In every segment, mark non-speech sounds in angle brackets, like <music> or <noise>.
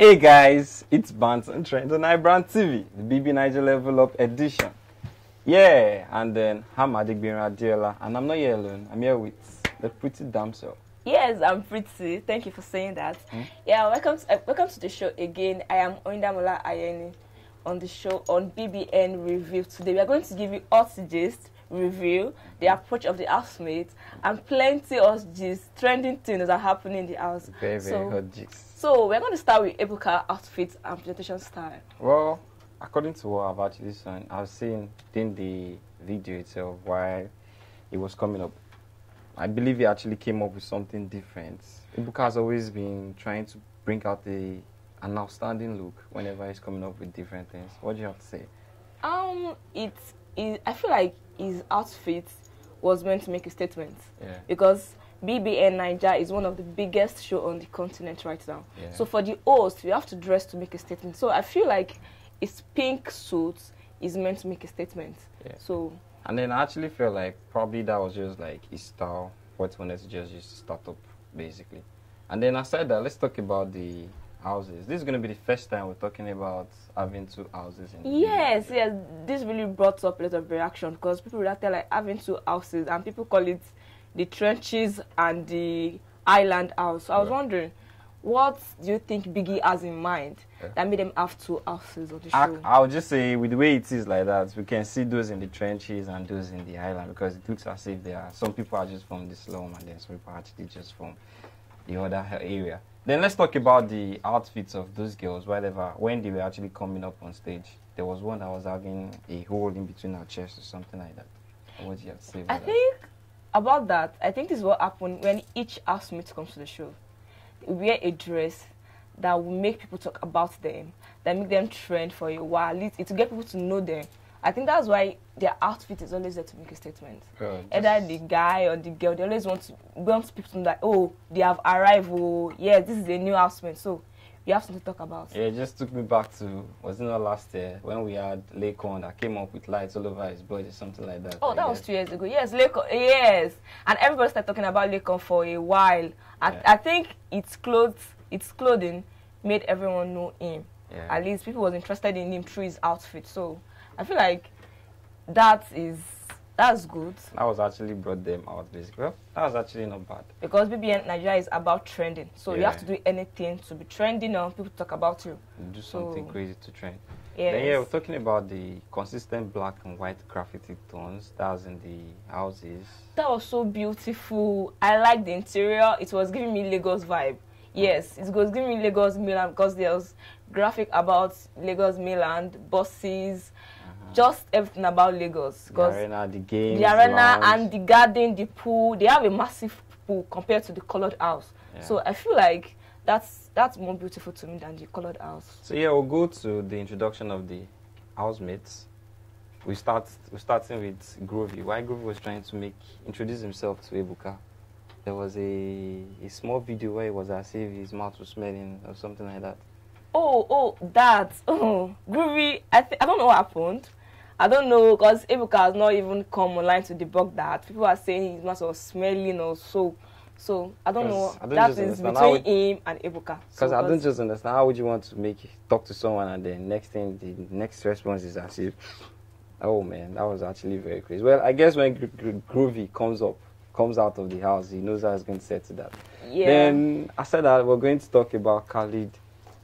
Hey guys, it's Banton Trend on iBrand TV, the BBNaija Level Up edition. Yeah, and then I'm Adigbira Adiola, and I'm not here alone. I'm here with the pretty damsel. Yes, I'm pretty. Thank you for saying that. Yeah, welcome to, uh, welcome to the show again. I am Oyindamola Ayeni on the show on BBN Review. Today we are going to give you hot gist review, the approach of the housemates, and plenty of gist, trending things that are happening in the house. Very, very so, hot jigs. So we're going to start with Ebuka outfit and presentation style. Well, according to what I've actually seen, I've seen in the video itself while it was coming up. I believe he actually came up with something different. Ebuka has always been trying to bring out a an outstanding look whenever he's coming up with different things. What do you have to say? Um, it's, it, I feel like his outfit was meant to make a statement. Yeah. because BBNaija is one of the biggest show on the continent right now. Yeah. So for the host, you have to dress to make a statement. So I feel like his pink suit is meant to make a statement. Yeah. So And then I actually feel like probably that was just like his style, what he wanted to just, just start up, basically. And then aside that, let's talk about the houses. This is going to be the first time we're talking about having two houses yes, yes, this really brought up a lot of reaction because people reacted like having two houses and people call it the trenches and the island house. So I was Right. wondering, what do you think Biggie has in mind Yeah. that made them have two houses on the I, show? I'll just say, with the way it is like that, we can see those in the trenches and those in the island because it looks as if there are some people are just from the slum and then some people are actually just from the other area. Then let's talk about the outfits of those girls. Whatever, when they were actually coming up on stage, there was one that was having a hole in between her chest or something like that. What do you have to say I that? think about that, I think this is what happened when each housemate comes to the show. They wear a dress that will make people talk about them, that make them trend for a while. It, it will get people to know them. I think that's why their outfit is always there to make a statement. Well, Either the guy or the girl, they always want to want people to know that oh they have arrived. Oh yeah, this is a new housemate. So we have something to talk about. Yeah, it just took me back to was it not last year when we had Laycon that came up with lights all over his body, something like that. Oh, I that was two years ago. Yes, Laycon. Yes, and everybody started talking about Laycon for a while. I, Yeah. I think its clothes, its clothing, made everyone know him. Yeah. At least people was interested in him through his outfit. So I feel like that is that's good That was actually brought them out basically. Well, that was actually not bad. because BBN Nigeria is about trending. So you have Yeah. to do anything to be trending and people talk about you. Do something So- crazy to trend. Yes. Then yeah, we're talking about the consistent black and white graffiti tones. That was in the houses. That was so beautiful. I like the interior. It was giving me Lagos vibe. Yes, it was giving me Lagos Milan because there was graphic about Lagos Milan, buses, just everything about Lagos. The arena, the games, the arena lounge. and the garden, the pool, they have a massive pool compared to the colored house. Yeah. So I feel like that's that's more beautiful to me than the colored house. So yeah, we'll go to the introduction of the housemates. We start we're starting with Groovy. Why Groovy was trying to make introduce himself to Ebuka. There was a, a small video where it was as if his mouth was smelling or something like that. Oh, oh, that. Oh, Groovy. I th- I don't know what happened. I don't know because Ebuka has not even come online to debug that. People are saying his mouth was smelling or so. So I don't know. I don't That is between him and Ebuka. Because So, I don't just understand how would you want to make talk to someone and then next thing the next response is as if oh man that was actually very crazy. Well, I guess when Gro- Gro- Groovy comes up comes out of the house, he knows how he's going to say to that. yeah. Then after that, we're going to talk about Khalid,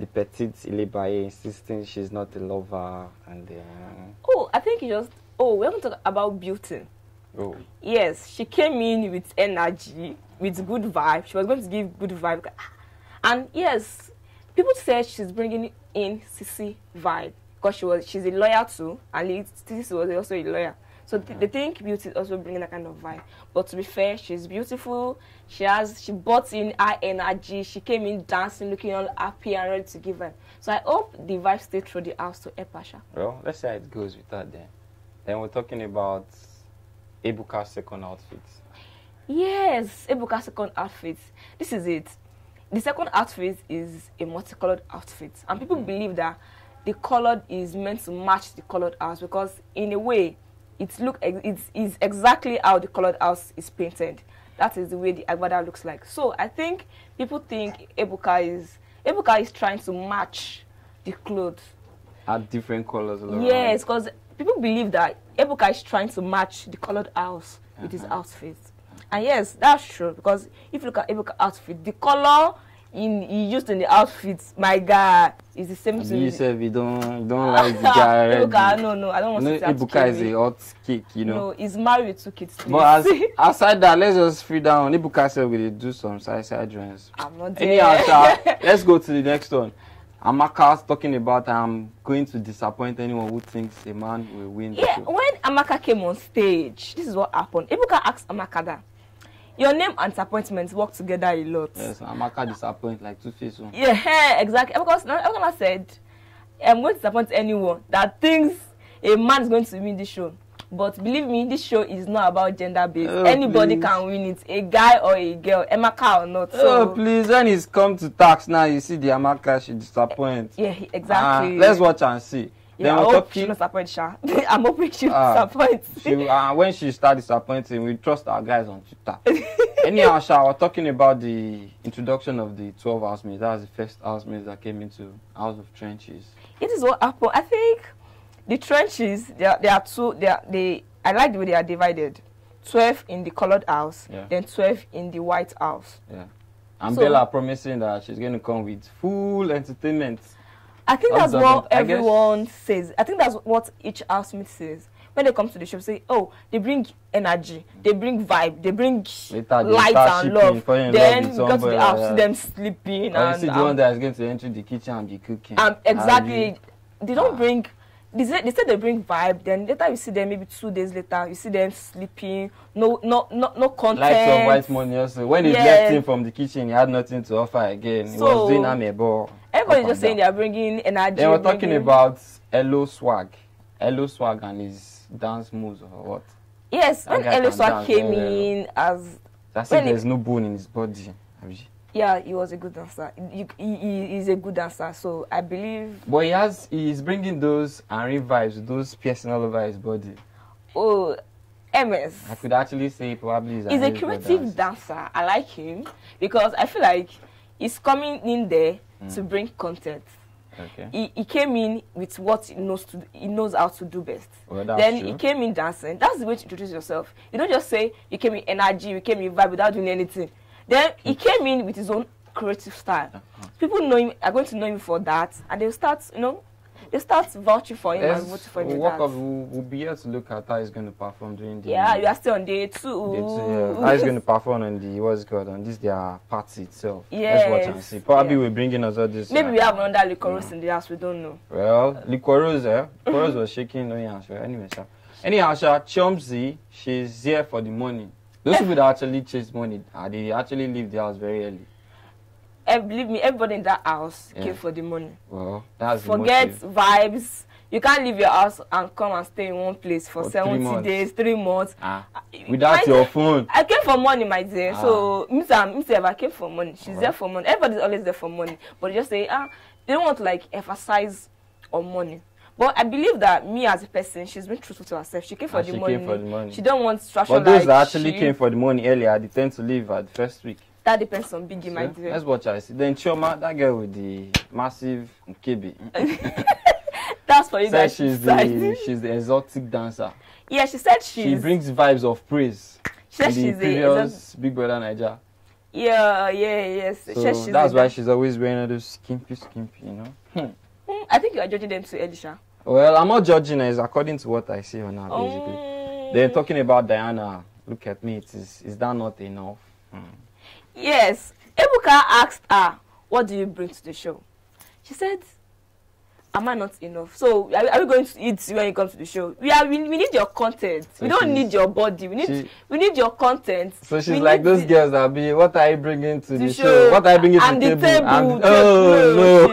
the petite Ilebaye, insisting she's not a lover, and then oh, I think he just. Oh, we haven't talked about beauty. oh Yes, she came in with energy, with good vibe. She was going to give good vibe. And yes, people said she's bringing in Cee-C vibe because she was she's a lawyer too, and Cee-C was also a lawyer. So th- they think beauty is also bringing that kind of vibe. But to be fair, she's beautiful. She has she brought in her energy. She came in dancing, looking all happy and ready to give vibe. So I hope the vibe stays through the house to Epasha. well let's see how it goes with that then. Then we're talking about Ebuka's second outfit. Yes, Ebuka's second outfit. This is it. The second outfit is a multicolored outfit, and people mm-hmm. believe that the colored is meant to match the colored house because, in a way, it look ex- it is exactly how the colored house is painted. That is the way the agbada looks like. So I think people think Ebuka is Ebuka is trying to match the clothes. Add different colors. Yes, because people believe that Ebuka is trying to match the colored house with his Uh-huh. outfit. And yes, that's true because if you look at Ebuka outfit, the color in he used in the outfit, my God, is the same thing. you sef you don't don't like the guy <laughs> already. Ebuka, no, no, I don't You want know, to say that Ebuka is a hot cake, you know. No, he's married with two kids. But <laughs> as, aside that, let's just free down. Ibuka said we dey do some side side joints. I'm not there. Anyhow, sha, <laughs> let's go to the next one. Amaka's talking about I'm going to disappoint anyone who thinks a man will win. Yeah, when Amaka came on stage, this is what happened. Ebuka asked Amaka that your name and disappointment work together a lot. Yes, Amaka disappoint like two face one. Yeah, exactly. Because Ebuka said, I'm going to disappoint anyone that thinks a man is going to win this show. But believe me, this show is not about gender based. Oh, Anybody please. can win it, a guy or a girl, Emeka or not. Oh, So please, when it's come to tax now, you see the Amaka, she disappoint. yeah, exactly. Ah, let's watch and see. Yeah, then I hope she not disappoint Sha. <laughs> I'm hoping she Ah, disappoint. She, uh, when she start disappointing, we trust our guys on Twitter. <laughs> Anyhow, Sha, we're talking about the introduction of the 12 housemates. That was the first housemates that came into House of Trenches. it is what happened. I think the trenches they are, they are two they are they I like the way they are divided. Twelve in the colored house, Yeah. then twelve in the white house. Yeah. And So- Bella promising that she's going to come with full entertainment. I think that's that what everyone says. I think that's what each housemate says. When they come to the shop, say, oh, they bring energy, they bring vibe, they bring Later, they light and love. Then love go to the house, yeah. them sleeping Or you and see the um, one that is going to enter the kitchen and be cooking. um, exactly. And They don't Ah. bring. They say, they say they bring vibe. Then later you see them maybe two days later. You see them sleeping. No, no, no, no content. Lights of white money also. When he Yes. left him from the kitchen, he had nothing to offer again. He was So, doing amebo. Everybody's just saying they are bringing energy. Then we're talking bringing- about Eloswag. Elo Swag and his dance moves or what? Yes, That when Eloswag dance came in as That's When if there's no bone in his body. Yeah, he was a good dancer. He, he, he is a good dancer, so I believe. But he has he's bringing those and vibes, those piercing all over his body. Oh, MS. I could actually say probably he's, He's a creative dancer. dancer. I like him because I feel like he's coming in there Mm. to bring content. Okay. He, he came in with what he knows to he knows how to do best. Well, then true. he came in dancing. That's the way to introduce yourself. You don't just say you came in energy, you came in vibe without doing anything. Then he came in with his own creative style. Uh-huh. People know him are going to know him for that, and they'll start, you know, they start vouching for him and Let's voting for him. that. up, we'll, we'll be here to look at how he's going to perform during the Yeah, you are still on day two. the- yeah, how he's going to perform on the what's called on this their party itself. Let's watch and Yes, see. Probably yeah. we're bringing us all this. Maybe uh, we have another licorice in the house. We don't know. Well, Liquorose, eh? Liquorose was shaking no answer. Anyway, sir. Anyhow, sir, Chomsy, she's here for the money. Those people that actually chase money, uh, they actually leave the house very early. Believe me, everybody in that house Yeah. came for the money. Well, that's Forget vibes. You can't leave your house and come and stay in one place for, For 70 months. days, three months. Ah, without I- your phone. I came for money, my dear. Ah. So, Mr. Mr. I came for money. She's Alright. there for money. Everybody's always there for money. But just say, ah, they don't want to like emphasize on money. But I believe that me as a person, she's been truthful to herself. She came for, And the, she money. came for the money. She don't want distraction But those like that actually she- came for the money earlier, they tend to leave at the first week. That depends on Biggie, my dear. Let's watch her. See. Then Choma, that girl with the massive KB, <laughs> That's for you guys. she's the she's the exotic dancer. yeah, she said she's. She brings vibes of praise. she said she's a. previous Big Brother Naija. Yeah, yeah, yes. She So she's that's why she's always wearing all those skimpy, skimpy, you know. Hmm. Hmm, I think you are judging them too, Elisha. Well, I'm not judging her. It's according to what I see on her, basically. Um, Then talking about Diana, look at me. It is is that not enough? Hmm. Yes. Ebuka asked her, What do you bring to the show? She said, Am I not enough? So, are, are we going to eat when you come to the show? We, are, we, we need your content. So we don't need your body. We need she- we need your content. So she's We like those the- girls that be, what are you bringing to the the show? show. What are you bringing And to the table? table, And- oh no,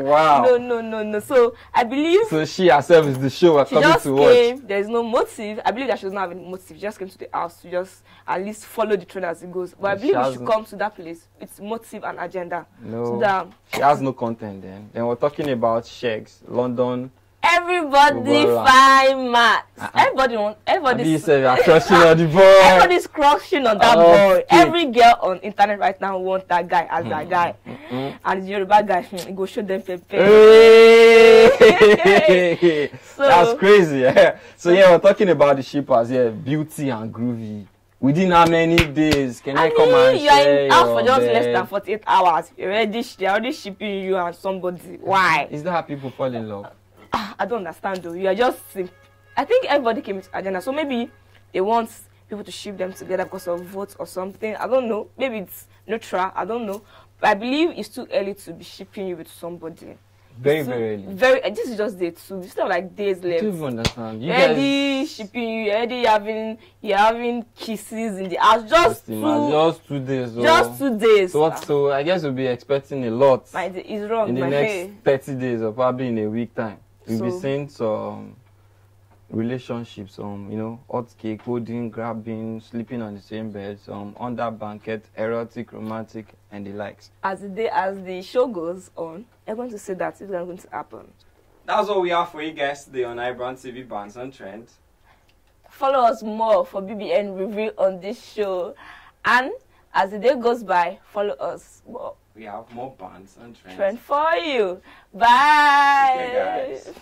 no! <laughs> wow! No, no, no, no. So, I believe So she herself is the show we're she coming just to watch. came. There's no motive. I believe that she doesn't have any motive. She just came to the house to just at least follow the trend as it goes. But I But she believe we should come to that place with motive and agenda. So No, that she has no content. Then, then we're talking about Shegs, London Everybody fine match. Uh-uh. Everybody want Abi you everybody's are crushing on the <laughs> boy. everybody's crushing on that boy. Okay. Every girl on internet right now want that guy as that guy. Mm. And the Yoruba guy, <laughs> he go show them pepe. Hey! <laughs> So- That's crazy. Yeah. So yeah, we're talking about the shippers. Yeah, beauty and groovy. Within how many days can I, I come and mean, you are share in out your for just less bed? than 48 hours. You're already, they're already shipping you and somebody. Why? Is that how people fall in love? Ah, I don't understand though. You are just. I think everybody came with agenda. So maybe they want people to ship them together because of votes or something. I don't know. Maybe it's neutral. I don't know. But I believe it's too early to be shipping you with somebody. Very, too- very early. Very. uh, This is just day two. It's not like days I left. don't even understand. You You're guys already shipping you. Already having. You're having kisses in the house. Just Just, two. just two days. So, just two days. So what? So I guess we'll be expecting a lot My is wrong. in the my next day. thirty days or probably in a week time. We'll be So- seeing some relationships, um, you know, hot cake, holding, grabbing, sleeping on the same bed, some under blanket, erotic, romantic, and the likes. as the day as the show goes on, I'm going to say that it's not going to happen. That's all we have for you guys today on iBrand TV Bands on Trend. Follow us more for BBN review on this show, and as the day goes by, follow us more. We have more bands on Trend. Trend for you. Bye. Okay, guys.